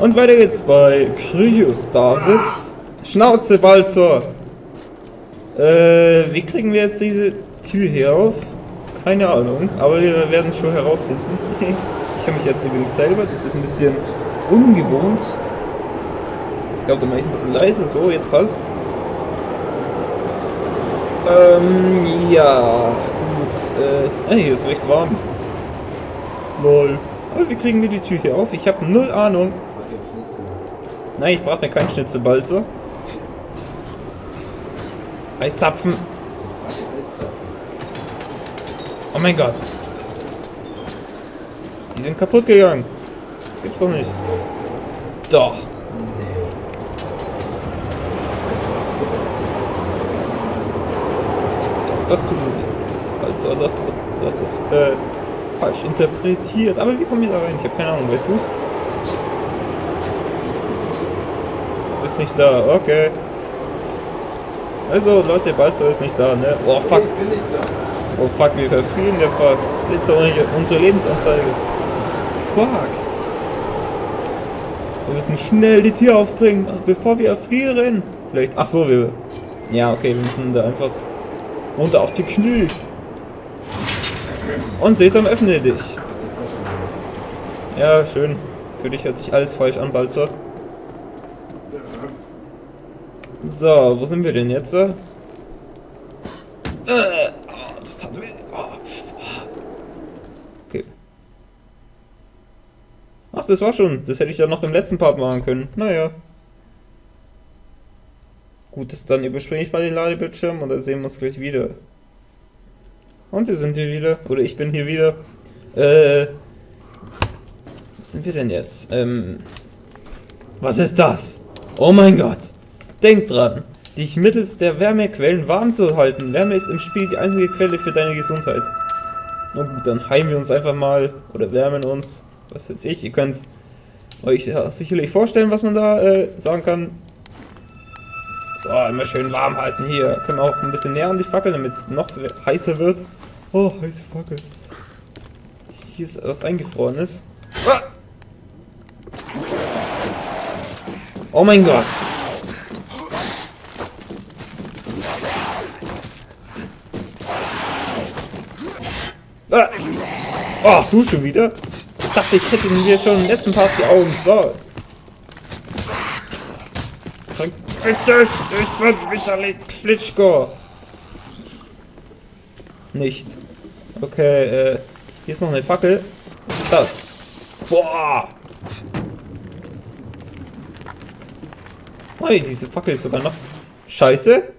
Und weiter geht's bei Kryostasis. Schnauze, Balzer! Äh, wie kriegen wir jetzt diese Tür hier auf? Keine Ahnung, aber wir werden es schon herausfinden. ich habe mich jetzt übrigens selber, das ist ein bisschen ungewohnt. Ich glaube, da mache ich ein bisschen leise, so, jetzt passt's. Ähm, ja, gut. Äh, hier ist recht warm. Lol. Aber wie kriegen wir die Tür hier auf? Ich habe null Ahnung. Nein, ich brauche mir keinen Schnitzelbalzer. Eiszapfen. Oh mein Gott. Die sind kaputt gegangen. Das gibt's doch nicht. Doch. Das tut Also das, das ist äh, falsch interpretiert. Aber wie kommen wir da rein? Ich habe keine Ahnung. Weißt du's? Nicht da. Okay. Also Leute, Balzo ist nicht da, ne? Oh fuck. Oh fuck, wir verfrieren ja fast. Seht ihr unsere Lebensanzeige? Fuck. Wir müssen schnell die Tür aufbringen, bevor wir erfrieren. Vielleicht. Ach so, wir. Ja, okay, wir müssen da einfach runter auf die Knie. Und Sesam, öffne dich. Ja, schön. Für dich hört sich alles falsch an, Balzer. So, wo sind wir denn jetzt? Äh, oh, das tat weh. Oh. Okay. Ach, das war schon. Das hätte ich ja noch im letzten Part machen können. Naja. Gut, das dann überspringe ich mal den Ladebildschirm und dann sehen wir uns gleich wieder. Und hier sind wir wieder. Oder ich bin hier wieder. Äh. Wo sind wir denn jetzt? Ähm. Was ist das? Oh mein Gott. Denk dran, dich mittels der Wärmequellen warm zu halten. Wärme ist im Spiel die einzige Quelle für deine Gesundheit. Na gut, dann heimen wir uns einfach mal oder wärmen uns. Was weiß ich, ihr könnt euch ja, sicherlich vorstellen, was man da äh, sagen kann. So, immer schön warm halten hier. Können wir auch ein bisschen näher an die Fackel, damit es noch heißer wird. Oh, heiße Fackel. Hier ist was eingefrorenes. Ah! Oh mein Gott. Ah. Oh, du schon wieder? Ich dachte, ich hätte mir schon im letzten Part die Augen. So. Fick! Ich bin Vitali Klitschko! Nicht. Okay, äh, hier ist noch eine Fackel. Was ist das? Boah! Hey, diese Fackel ist sogar noch scheiße.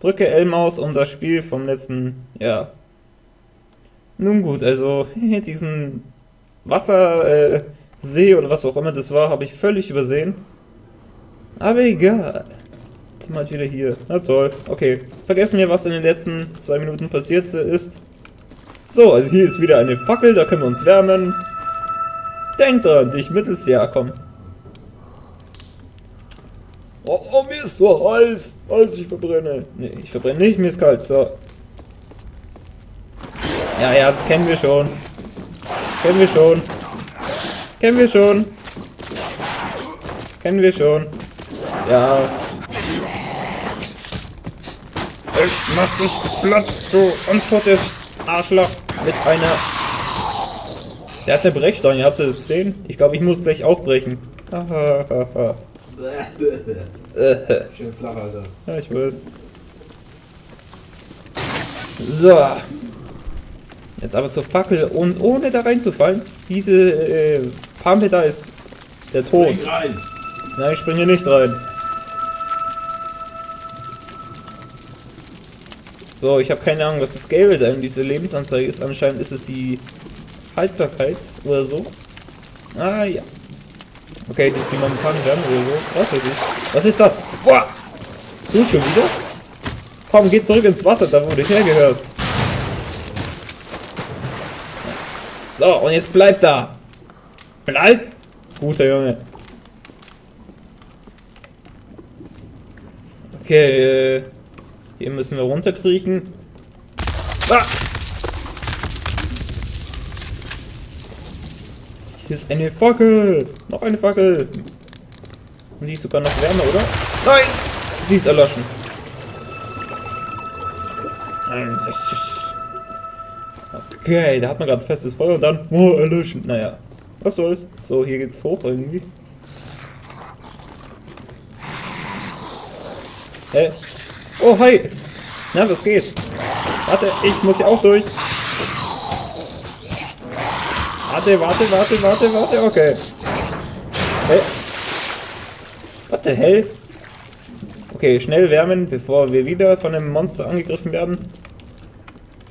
Drücke L-Maus, um das Spiel vom letzten, ja. Nun gut, also diesen Wassersee äh, oder was auch immer das war, habe ich völlig übersehen. Aber egal. Jetzt sind wir halt wieder hier. Na toll. Okay. Vergessen wir, was in den letzten zwei Minuten passiert ist. So, also hier ist wieder eine Fackel, da können wir uns wärmen. Denk dran, dich mittels ja, komm. Oh, oh, mir ist so heiß, als ich verbrenne. Nee, ich verbrenne nicht, mir ist kalt, so. Ja, ja, das kennen wir schon. Kennen wir schon. Kennen wir schon. Kennen wir schon. Ja. Ich mach dich platt, du untotes Arschloch mit einer... Der hat eine Brechstange, habt ihr das gesehen? Ich glaube, ich muss gleich auch brechen. Hahaha. Schön flach, Alter. Ja, ich weiß. So. Jetzt aber zur Fackel und ohne da reinzufallen. Diese äh, Pampe da ist der Tod. Rein. Nein, ich springe nicht rein. So, ich habe keine Ahnung, was das Gelbe da in dieser Lebensanzeige ist. Anscheinend ist es die Haltbarkeit oder so. Ah, ja. Okay, das ist die momentane Wärme oder so. Was weiß ich. Was ist das? Boah! Du schon wieder? Komm, geh zurück ins Wasser, da wo du hergehörst. So, und jetzt bleib da. Bleib! Guter Junge. Okay, äh, hier müssen wir runterkriechen. Ah! Hier ist eine Fackel. Noch eine Fackel. Und die ist sogar noch wärmer, oder? Nein! Sie ist erloschen. Okay, da hat man gerade festes Feuer und dann oh, erlöschen. Naja, was soll's. So, hier geht's hoch irgendwie. Hä? Oh, hi! Na, was geht? Warte, ich muss hier auch durch. Warte, warte, warte, warte, warte, okay. Hä? What the hell? Okay, schnell wärmen, bevor wir wieder von einem Monster angegriffen werden.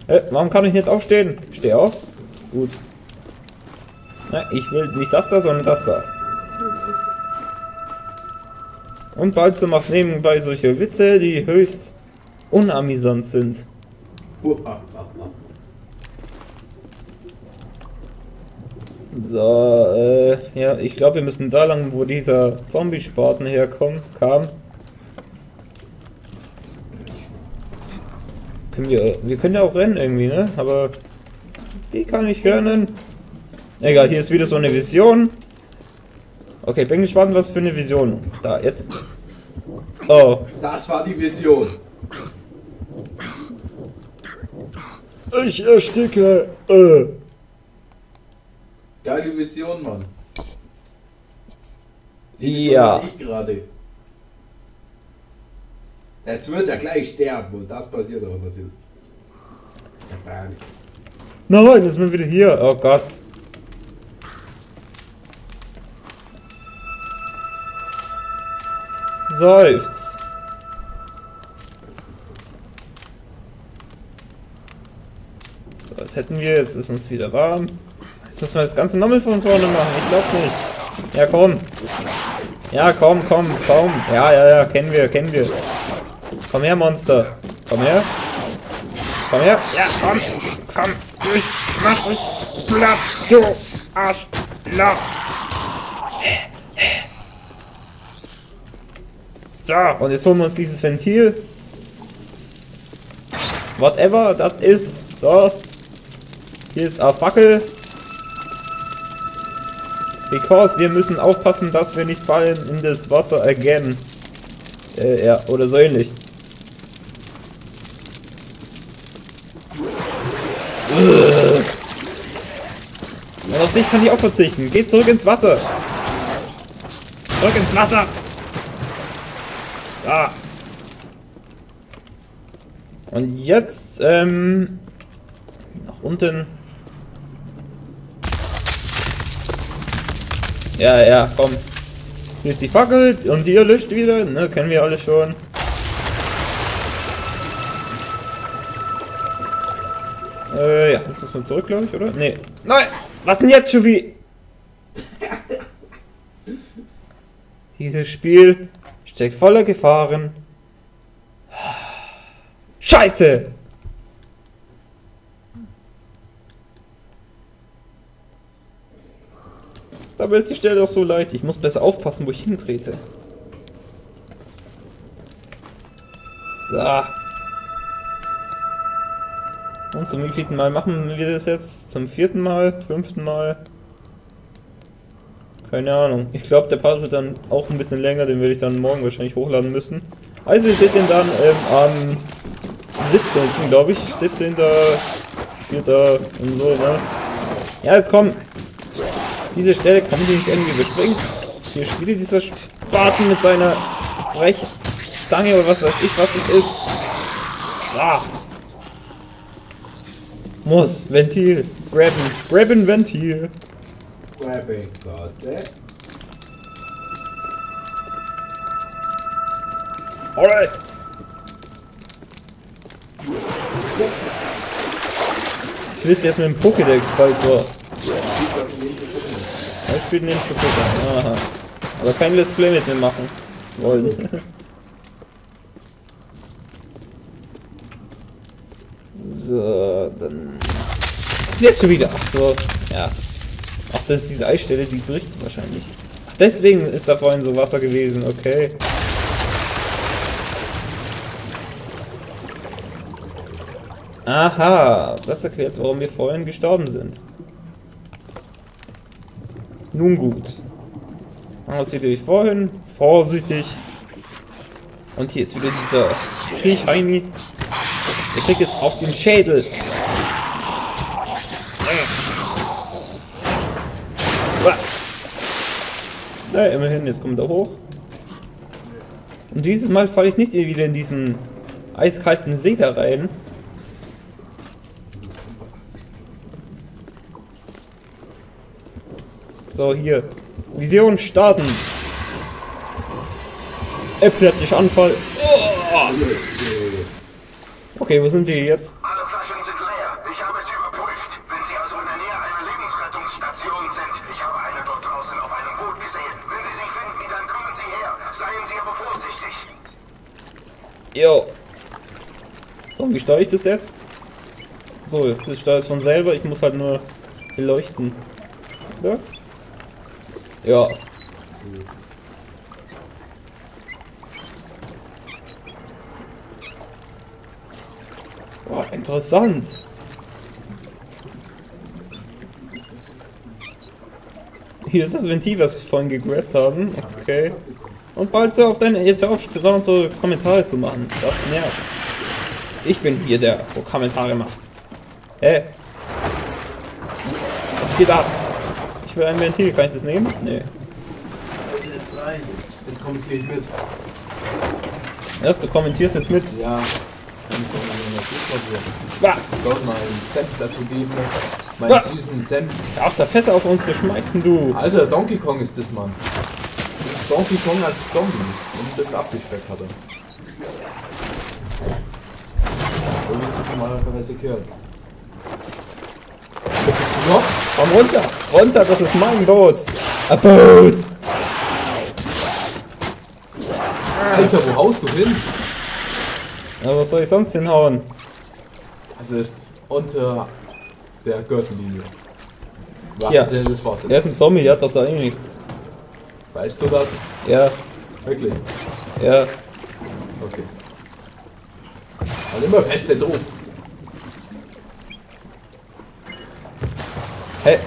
Hä, warum kann ich nicht aufstehen? Steh auf. Gut. Na, ich will nicht das da, sondern das da. Und Balzo macht nebenbei solche Witze, die höchst unamüsant sind. So, äh, ja, ich glaube, wir müssen da lang, wo dieser Zombie-Spaten herkommt, kam. Können wir, wir können ja auch rennen irgendwie, ne? Aber wie kann ich rennen? Egal, hier ist wieder so eine Vision. Okay, bin gespannt, was für eine Vision. Da, jetzt. Oh. Das war die Vision. Ich ersticke. Äh. Geile Vision, Mann. Ja. Ich gerade. Jetzt wird er gleich sterben und das passiert auch natürlich. Nein, ist mir wieder hier. Oh Gott. Seufz. So, das hätten wir. Jetzt ist uns wieder warm. Jetzt müssen wir das ganze nochmal von vorne machen. Ich glaub's nicht. Ja, komm. Ja, komm, komm, komm. Ja, ja, ja, kennen wir, kennen wir. Komm her, Monster. Komm her. Komm her. Ja, komm. Komm. Ich mach dich platt, du Arschloch. So, und jetzt holen wir uns dieses Ventil. Whatever das ist. So. Hier ist eine Fackel. Because wir müssen aufpassen, dass wir nicht fallen in das Wasser again. Äh, ja, oder so ähnlich. Und auf dich kann ich auch verzichten. Geh zurück ins Wasser. Zurück ins Wasser. Da. Und jetzt, ähm, nach unten. Ja, ja, komm. Ist die Fackel und die erlischt wieder, ne, kennen wir alle schon. Äh, ja, jetzt muss man zurück, glaube ich, oder? Nee. Nein! Was denn jetzt schon wie? Dieses Spiel steckt voller Gefahren. Scheiße! Dabei ist die Stelle doch so leicht. Ich muss besser aufpassen, wo ich hintrete. So. Und zum wievielten Mal machen wir das jetzt? Zum vierten Mal? Fünften Mal? Keine Ahnung. Ich glaube, der Part wird dann auch ein bisschen länger, den werde ich dann morgen wahrscheinlich hochladen müssen. Also ihr seht den dann ähm, am 17. glaube ich. 17. 4. und so, ne? Ja, jetzt komm. Diese Stelle kann ich nicht irgendwie überspringen. Hier spielt dieser Spaten mit seiner Brechstange oder was weiß ich, was das ist. Ah. Muss. Ventil. Grabben. Grabben Ventil. Grabbing Gott, Alright. Das wisst ihr erst mit dem Pokédex bald so. Er spielt nicht kaputt. Aha. Aber kein Let's Play mit mir machen wollen. so, dann. Jetzt schon wieder? Ach so, ja. Ach, das ist diese Eisstelle, die bricht wahrscheinlich. Ach, deswegen ist da vorhin so Wasser gewesen, okay. Aha, das erklärt, warum wir vorhin gestorben sind. Nun gut. Machen wir es wieder wie vorhin. Vorsichtig. Und hier ist wieder dieser Kriechheini. Der kriegt jetzt auf den Schädel. Na, immerhin, jetzt kommt er hoch. Und dieses Mal falle ich nicht wieder in diesen eiskalten See da rein. So, hier. Vision starten. Epileptischer Anfall. Oh. Okay, wo sind wir jetzt? Alle Flaschen sind leer. Ich habe es überprüft. Wenn Sie also in der Nähe einer Lebensrettungsstation sind, ich habe eine dort draußen auf einem Boot gesehen. Wenn Sie sich finden, dann kommen Sie her. Seien Sie aber vorsichtig. Jo. So, wie steuere ich das jetzt? So, das steuert von selber. Ich muss halt nur beleuchten. Ja? Ja. Boah, interessant. Hier ist das Ventil, was wir vorhin gegrabt haben. Okay. Und bald so auf deine. Jetzt hör auf, so Kommentare zu machen. Das nervt. Ich bin hier der, wo Kommentare macht. Hä? Was geht ab? Ich will ein Ventil, kann ich das nehmen? Nee. Jetzt rein. Jetzt kommentiere ich mit. Erst du kommentierst jetzt mit. Ja. Der Bah, Dort mal einen Senf dazu geben. Meinen süßen Senf. hör auf da Fässer auf uns zu schmeißen, du. Alter, Donkey Kong ist das, Mann. Donkey Kong als Zombie. Und ein bisschen abgespeckt hat er. So wie ich das normalerweise gehört. Noch? Komm runter. Runter, das ist mein Boot. A boat. Alter, wo haust du hin? Ja, was soll ich sonst hinhauen? Das ist unter der Gürtellinie. Was Tja. ist denn das Wort? Der ist ein Zombie, der hat doch da eh nichts. Weißt du das? Ja, Wirklich? ja. Okay. Halt immer fest, der doof. Hä?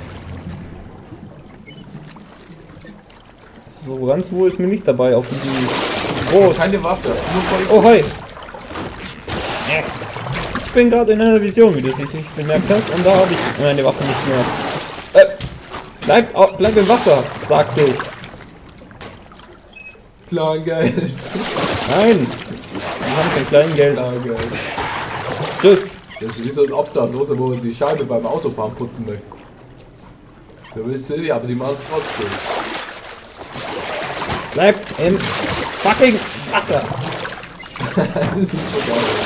So ganz wohl ist mir nicht dabei auf diesem Boot. Keine Waffe, nur voll. Oh, hi. Ich bin gerade in einer Vision, wie du sicherlich bemerkt hast, und da habe ich meine Waffe nicht mehr. Äh, bleib, au- bleib im Wasser, sagte ich. Kleingeld. Nein, wir haben kein Kleingeld. Kleingeld. Tschüss. Das ist wie so ein Obdachloser, wo die Scheibe beim Autofahren putzen möchte. Du willst Silvia, aber die machen es trotzdem. Bleib im fucking Wasser. Das ist geil.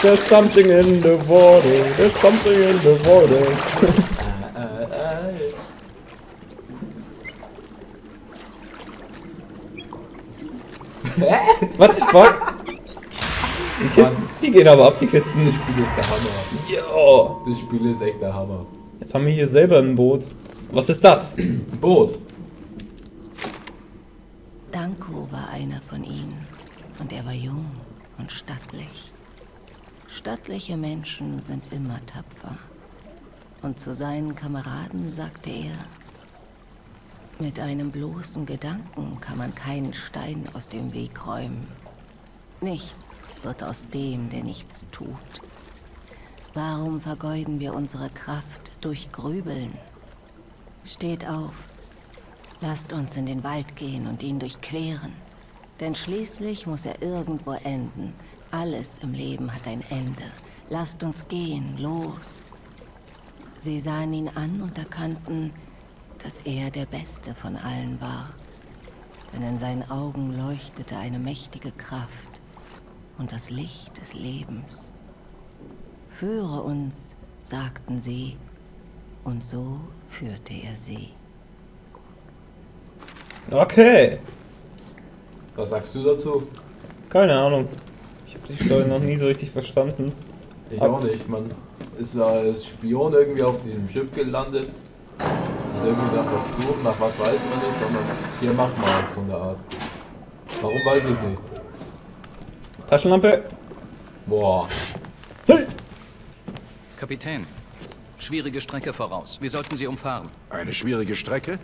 There's something in the water. There's something in the water. Äh. What the fuck? Die Kisten, die gehen aber ab, die Kisten. Das Spiel ist der Hammer. Jo. Das Spiel ist echt der Hammer. Jetzt haben wir hier selber ein Boot. Was ist das? Ein Boot. Danko war einer von ihnen und er war jung und stattlich. Stattliche Menschen sind immer tapfer. Und zu seinen Kameraden sagte er, mit einem bloßen Gedanken kann man keinen Stein aus dem Weg räumen. Nichts wird aus dem, der nichts tut. Warum vergeuden wir unsere Kraft durch Grübeln? Steht auf, Lasst uns in den Wald gehen und ihn durchqueren. Denn schließlich muss er irgendwo enden. Alles im Leben hat ein Ende. Lasst uns gehen, los. Sie sahen ihn an und erkannten, dass er der Beste von allen war. Denn in seinen Augen leuchtete eine mächtige Kraft und das Licht des Lebens. Führe uns, sagten sie, und so führte er sie. Okay. Was sagst du dazu? Keine Ahnung. Ich habe die Story noch nie so richtig verstanden. Ich Ab- auch nicht. Man ist als Spion irgendwie auf diesem Schiff gelandet. Muss irgendwie nach was suchen, nach was weiß man nicht, sondern hier macht mal so eine Art. Warum weiß ich nicht. Taschenlampe. Boah. Kapitän, schwierige Strecke voraus. Wir sollten sie umfahren. Eine schwierige Strecke?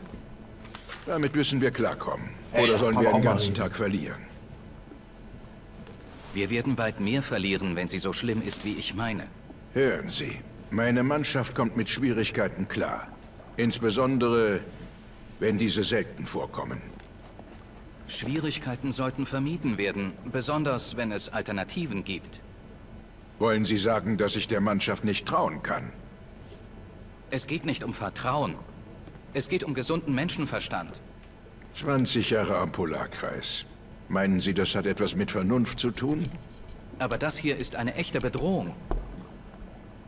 Damit müssen wir klarkommen. Hey, Oder sollen wir mal ganzen. Tag verlieren? Wir werden weit mehr verlieren, wenn sie so schlimm ist, wie ich meine. Hören Sie, meine Mannschaft kommt mit Schwierigkeiten klar. Insbesondere, wenn diese selten vorkommen. Schwierigkeiten sollten vermieden werden, besonders wenn es Alternativen gibt. Wollen Sie sagen, dass ich der Mannschaft nicht trauen kann? Es geht nicht um Vertrauen. Es geht um gesunden Menschenverstand. 20 Jahre am Polarkreis. Meinen Sie, das hat etwas mit Vernunft zu tun? Aber das hier ist eine echte Bedrohung.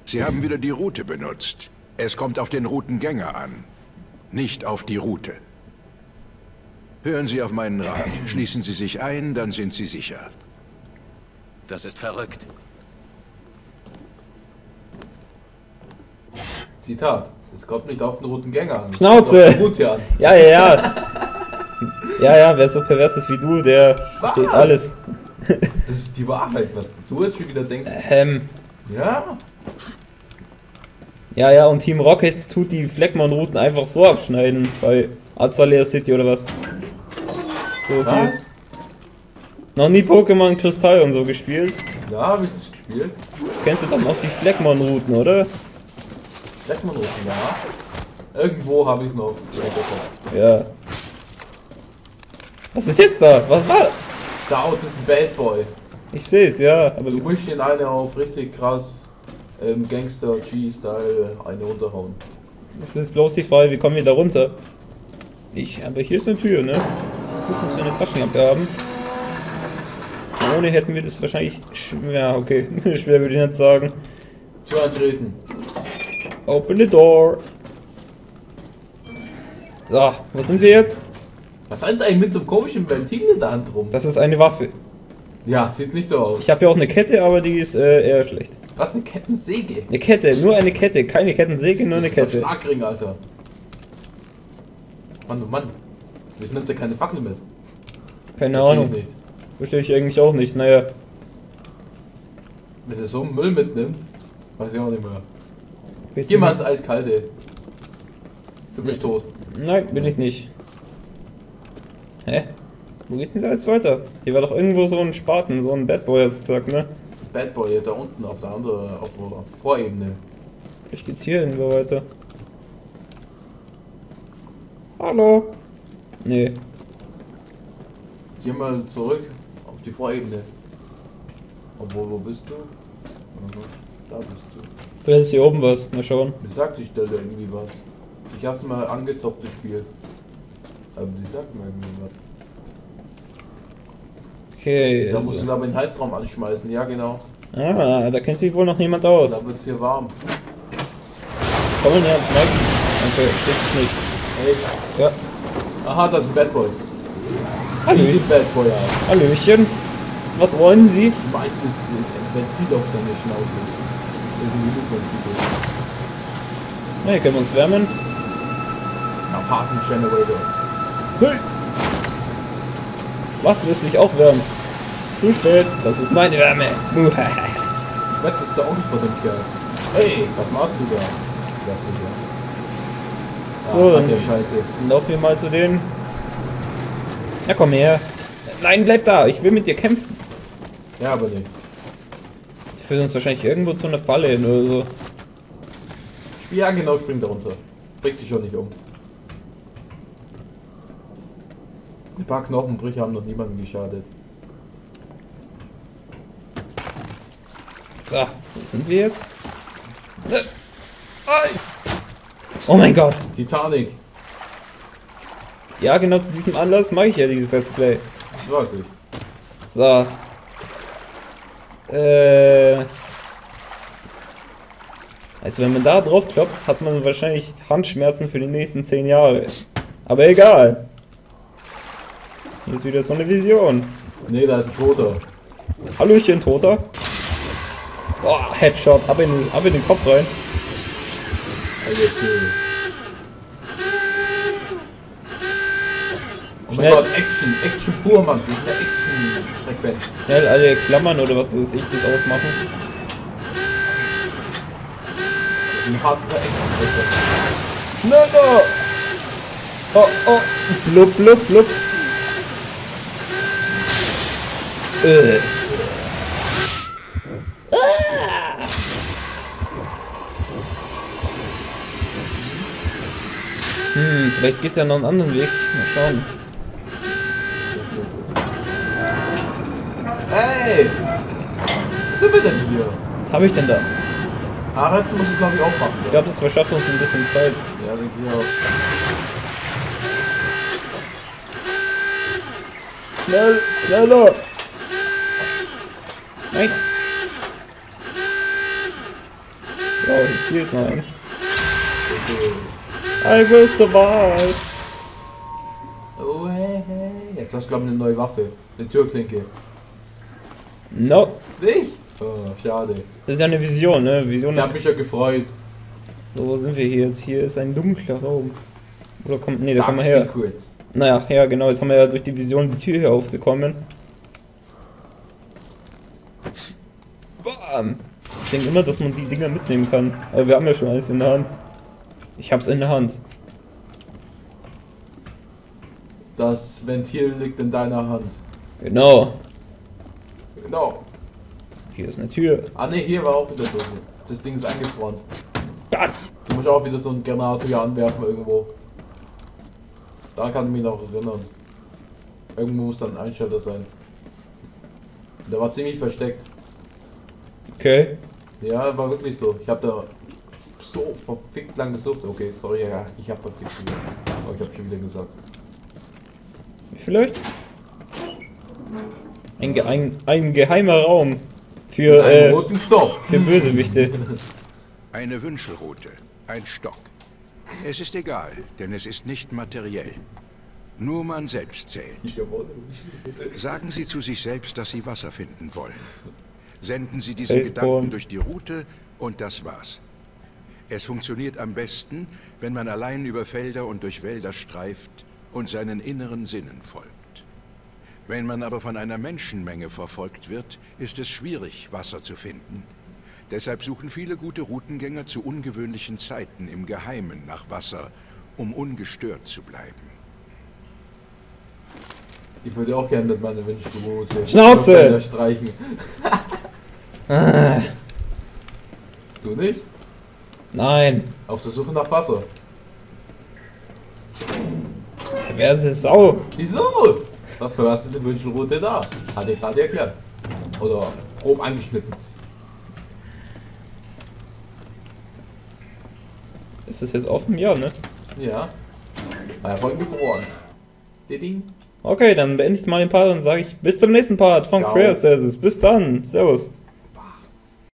Sie haben wieder die Route benutzt. Es kommt auf den Routengänger an, nicht auf die Route. Hören Sie auf meinen Rat. Schließen Sie sich ein, dann sind Sie sicher. Das ist verrückt. Zitat. Es kommt nicht auf den roten Gänger an. es Schnauze! kommt auf die Route an. Ja, ja, ja. Ja, ja, wer so pervers ist wie du, der versteht Was? alles. Das ist die Wahrheit, was du jetzt schon wieder denkst. Ähm, Ja, ja, ja, und Team Rocket tut die Fleckmann-Routen einfach so abschneiden bei Azalea City oder was. So, hier. was? Noch nie Pokémon Kristall und so gespielt. Ja, hab ich das gespielt. Kennst du doch noch die Fleckmann-Routen, oder? Fleckmann rufen, ja. Irgendwo habe ich es noch. Ja. Was ist jetzt da? Was war? Da ist ein Bad Boy. Ich seh's, ja, aber Du musst ihn eine auf richtig krass ähm, Gangster-G-Style eine runterhauen. das ist bloß die Frage, wie kommen wir da runter? Ich, aber hier ist eine Tür, ne? Gut, dass wir eine Taschenlampe haben. Ohne hätten wir das wahrscheinlich schwer, ja, okay, schwer würde ich nicht sagen. Tür eintreten. Open the door. So, wo sind wir jetzt? Was hat eigentlich mit so einem komischen Ventil in der Hand rum? Das ist eine Waffe. Ja, sieht nicht so aus. Ich habe ja auch eine Kette, aber die ist äh, eher schlecht. Was, eine Kettensäge? Eine Kette, nur eine Kette, keine Kettensäge, nur eine Das ist Kette. Schlagring, Alter. Mann, oh Mann. Wieso nimmt er keine Fackel mit? Keine Versteh Ahnung. ich nicht. Verstehe ich eigentlich auch nicht. Naja, Wenn er so einen Müll mitnimmt, weiß ich auch nicht mehr. willst Geh mal ins Eiskalte. Du bist tot. Nein, bin ich nicht. Hä? Wo geht's denn da jetzt weiter? Hier war doch irgendwo so ein Spaten, so ein Bad Boy, hast du gesagt, ne? Bad Boy da unten auf der anderen, auf der Vorebene. Ich geht's hier irgendwo weiter. Hallo? Nee. Geh mal zurück auf die Vorebene. Obwohl, wo bist du? Da bist du. Vielleicht ist hier oben was. Mal schauen. Mir sagt die Stelle irgendwie was. Ich hast mal angezockt das Spiel. Aber die sagt mir irgendwie was. Okay. Da musst du Also. aber den Heizraum anschmeißen, ja genau. Ah, da kennt sich wohl noch jemand Da aus. wird's hier warm. Komm mal näher ans Mic. Dann versteht es nicht. Hey. Ja. Aha, das ist ein Bad Boy. Hallo. Bad Boy. Hallöchen. Was wollen Sie? Schmeißt das Ventil auf seine Schnauze. Das ist ein. Na, hier können wir uns wärmen. Apartment Generator. Hey. Was willst du dich auch wärmen? Zu spät, das ist meine Wärme. Was ist der Onkel von dem Kerl? Hey, was machst du da? Das ist ja. So, Ah, dann- der Scheiße. Dann laufen wir mal zu denen. Ja, komm her. Nein, bleib da. Ich will mit dir kämpfen. Ja, aber nicht. Die führen uns wahrscheinlich irgendwo zu einer Falle hin oder so. Ja, genau, spring da runter. Bring dich schon nicht um. Ein paar Knochenbrüche haben noch niemandem geschadet. So, wo sind wir jetzt? Äh, Eis! Oh mein Gott! Titanic, Ja, genau zu diesem Anlass mache ich ja dieses Let's Play. das weiß ich. So. Äh. Also wenn man da drauf klopft, hat man wahrscheinlich Handschmerzen für die nächsten 10 Jahre. Aber egal. Hier ist wieder so eine Vision. Nee, da ist ein Toter. Hallöchen, Toter. Boah, Headshot, ab in, den- ab in den Kopf rein. Oh mein Schnell. Gott, Action, Action pur, Mann. Das ist eine Action-Frequenz. Schnell alle Klammern oder was weiß ich das aufmachen. Das ist eine harte Action-Frequenz. Schneller! Oh, oh. Blub, blub, blub. Äh. Hm, vielleicht geht's ja noch einen anderen Weg. Mal schauen. Hey! Was sind wir denn hier? Was habe ich denn da? Ah, jetzt muss ich glaube ich auch machen. Ich glaube, das verschafft uns ein bisschen Zeit. Ja, denke ich auch. Schnell, schneller! Nein! Wow, jetzt hier ist noch eins. I will survive! Oh, hey, hey. Jetzt hast du glaube ich eine neue Waffe. Eine Türklinke. No! Nicht? Oh, schade. Das ist ja eine Vision, ne? Vision Ich ist. habe mich ja gefreut. So, wo sind wir hier jetzt? Hier ist ein dunkler Raum. Oder kommt. Ne, da kommen wir her. Secrets. Naja, ja, genau. Jetzt haben wir ja durch die Vision die Tür hier aufbekommen. Bam! Ich denke immer, dass man die Dinger mitnehmen kann. Aber wir haben ja schon eins in der Hand. Ich hab's in der Hand. Das Ventil liegt in deiner Hand. Genau. Genau. Hier ist eine Tür. Ah ne, hier war auch wieder so. Das Ding ist eingefroren. Gott! Du musst auch wieder so einen Granator hier anwerfen irgendwo. Da kann ich mich noch erinnern. Irgendwo muss dann ein Einschalter sein. Der war ziemlich versteckt. Okay. Ja, war wirklich so. Ich habe da so verfickt lang gesucht. Okay, sorry, ja, ich habe verfickt gesagt. Aber ich habe schon wieder gesagt. Vielleicht? Ein, ge ein, ein geheimer Raum. Für, Einen äh, für Bösewichte. Eine Wünschelrute, ein Stock. Es ist egal, denn es ist nicht materiell. Nur man selbst zählt. Sagen Sie zu sich selbst, dass Sie Wasser finden wollen. Senden Sie diesen Facepalm. Gedanken durch die Route und das war's. Es funktioniert am besten, wenn man allein über Felder und durch Wälder streift und seinen inneren Sinnen folgt. Wenn man aber von einer Menschenmenge verfolgt wird, ist es schwierig, Wasser zu finden. Deshalb suchen viele gute Routengänger zu ungewöhnlichen Zeiten im Geheimen nach Wasser, um ungestört zu bleiben. Ich würde auch gerne mit meiner Wünschelrose Schnauze! Felder streichen. du nicht? Nein. Auf der Suche nach Wasser. Wer ist es Sau? Wieso? Dafür hast du die Wünschelroute da. Hat ich gerade erklärt. Oder grob angeschnitten. Ist es jetzt offen? Ja, ne? Ja. War ja voll gefroren. Ding. Okay, dann beende ich mal den Part und sage ich bis zum nächsten Part von Ciao. Queer Stasis. Bis dann. Servus.